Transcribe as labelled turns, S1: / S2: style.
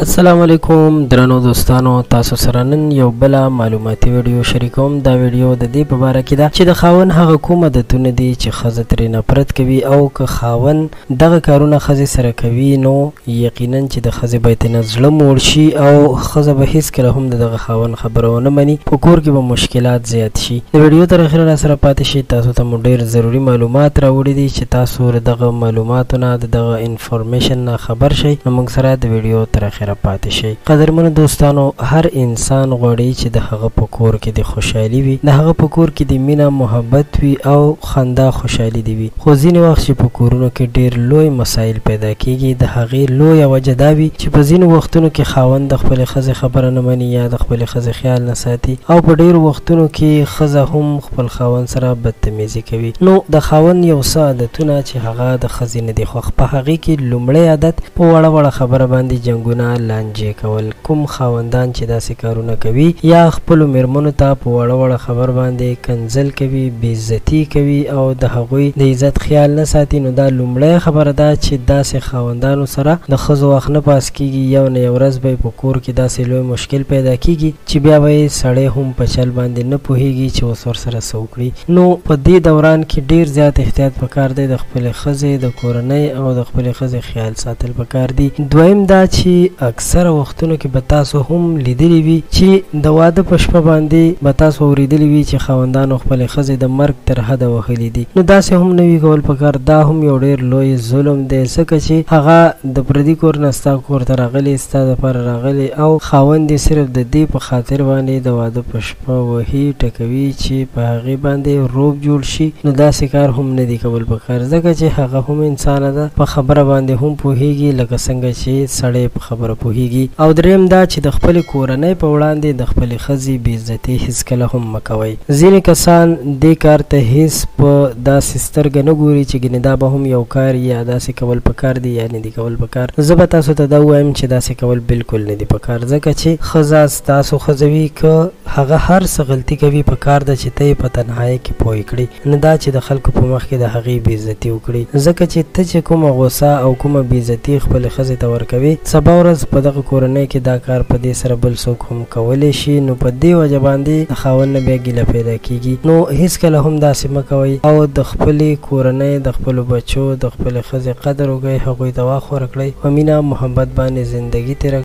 S1: السلام علیکم درنو دوستانو تاسو سره نن یو بل معلوماتي ویډیو شریکوم دا ویډیو د دې په اړه کې ده چې د خاون هغه کوم عادتونه دي چې خزه ترې نفرت کوي او که خاون دغه کارونه ښځې سره کوي نو یقینا چې د ښځې به تېنه زړه موړ شي او ښځه به هېڅکله هم د دغه خاوند خبره ونه مني په کور کې به مشکلات زیات شي د ویډیو تر اخره راسره پاتې شئ تاسو ته مو ډېر ضروري معلومات راوړي دي چې تاسو له دغه معلوماتو نه د دغه انفارمیشن نه خبر شئ نو موږ سره د ویډیو تر اخره پاتې شئ قدرمنو دوستانو هر انسان غواړي چې د هغه په کور کې دې خوشحالي وي د هغه په کور کې دې مینه محبت وي او خندا خوشحالي دې وي، خو ځینې وخت چې په کورونو کې ډېر لوی مسایل پیدا کېږي، د هغې لویه وجه دا وي چې په ځینو وختونو کې خاوند د خپلې ښځې خبره نه مني یا د خپلې ښځې خیال نه ساتي او په ډېرو وختونو کې ښځه هم خپل خاوند سره بدتمیزي کوي. نو د خاوند یو څه عادتونه چې هغه د ښځې نه دي خوښ، په هغې کې لومړی عادت په وړه وړه خبره باندې جنګونه، لانجې، کول، کوم خاوندان چې داسې کارونه کوي یا خپلو میرمنو ته په وړه وړه خبر باندې کنځل کوي، بې عزتي یې کوي او د هغوی د عزت خیال نه ساتي نو دا لومړی خبره ده چې داسې خاوندانو سره د ښځو وخت نه پاس کیږي یو نه یو ورځ به یې په کور کې داسې لوی مشکل پیدا کیږي چې بیا به یې سړی هم په چل باندې نه پوهیږي چې اوس ورسره څه وکړي نو په دې دوران کې ډیر زیات احتیاط پکار دی د خپلې ښځې د کورنۍ او د خپلې ښځې خیال ساتل پکار دي دویم دا چې اکثره وختونو کې به تاسو هم لیدلي وي چې د واده په شپه باندې به تاسو اوریدلي وي چې خاوندانو خپلې ښځې د مرګ تر حده وهلي دي نو داسې هم نه وي کول پکار دا هم یو ډیر لوی ظلم دی څکه چې هغه د پردي کور نه ستا کور ته راغلي ستا لپاره راغلي او خاوند یې صرف د دې په خاطر باندې د واده په په وهي ټکوي چي په هغې باندي رعب جوړ شي نو داسي کار هم نه دي کول پکار ځکه چي هغه هم انسانه ده په خبره باندي هم پوهيږي لکه څنګه چي سړی په خبره پوهيږي او دريم دا چي د خپلي کورنۍ په وړاندي د خپلي ښځي بي عزتي هيڅکله هم مه کوئ ځيني کسان دي کار ته هيڅ په داسي سترګه نه ګوري چي ګني دا به هم يو کار يي يا داسي کول پکار دي يا نه دي. ندی کول پکار نو زه به تاسو ته دا ووایم چې داسې کول بلکل ندی پکار ځکه چې ښځه ستاسو ښځه وی که هغه هر څه غلطی کوی پکار ده چې ته یې په تنهایۍ کې پوه کړی نه دا چې د خلکو په مخ کې د هغې بی عزتی وکړی ځکه چې ته چې کومه غوسه او کومه بی عزتی خپلې ښځې ته ورکوې سبا ورځ په دغه کورنۍ کې دا کار په دې سره بل څوک هم کولی شي نو په دې وجه باندې د خاوند نه بیا ګیله پیدا کیږي نو هیڅکله هم داسې مه کوئ او د خپلې کورنۍ د خپلو بچو د خپلې ښځې قدر وکړئ هغوی ته واخ ورکړئ په مینه او محبت باندې زندګي تیره